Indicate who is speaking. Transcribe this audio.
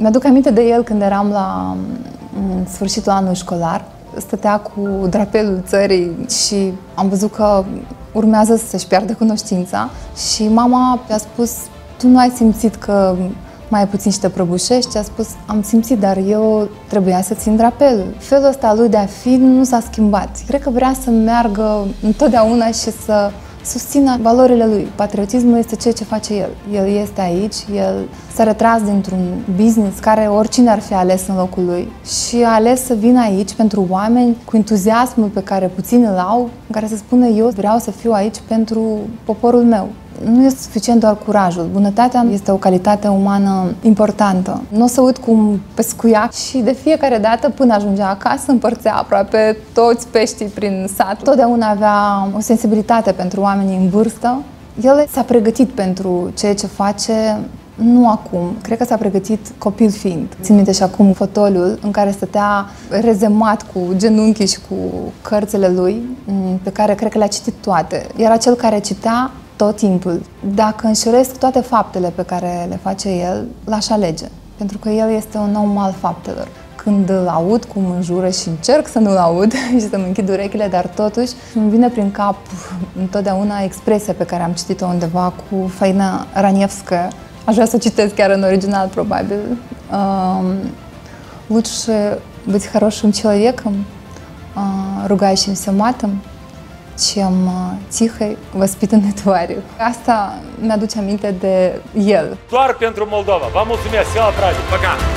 Speaker 1: Mi-aduc aminte de el când eram la în sfârșitul anului școlar. Stătea cu drapelul țării și am văzut că urmează să-și piardă cunoștința și mama mi-a spus tu nu ai simțit că mai puțin și te prăbușești, a spus, am simțit, dar eu trebuia să țin drapelul. Felul ăsta lui de a fi nu s-a schimbat. Cred că vrea să meargă întotdeauna și să susțină valorile lui. Patriotismul este ceea ce face el. El este aici, el s-a retras dintr-un business care oricine ar fi ales în locul lui și a ales să vină aici pentru oameni cu entuziasmul pe care puțin îl au, în care să spună eu vreau să fiu aici pentru poporul meu nu este suficient doar curajul. Bunătatea este o calitate umană importantă. Nu o să uit cum pescuia și de fiecare dată până ajungea acasă împărțea aproape toți peștii prin sat. Totdeauna avea o sensibilitate pentru oamenii în vârstă. El s-a pregătit pentru ceea ce face nu acum. Cred că s-a pregătit copil fiind. Țin minte și acum fotoliul în care stătea rezemat cu genunchii și cu cărțile lui, pe care cred că le-a citit toate. Era cel care citea tot timpul. Dacă înșuresc toate faptele pe care le face el, l-aș alege. Pentru că el este un om al faptelor. Când îl aud cum înjură și încerc să nu-l aud și să-mi închid urechile, dar totuși îmi vine prin cap întotdeauna expresia pe care am citit-o undeva cu Faina Ranievska. Aș vrea să o citesc chiar în original, probabil. Лучше быть хорошим человеком, ругающимся матом, чем tihei, văspitânde тварью. Asta mi-aduce aminte de el.
Speaker 2: Doar pentru Moldova. Vă mulțumesc, seara dragi. Пока!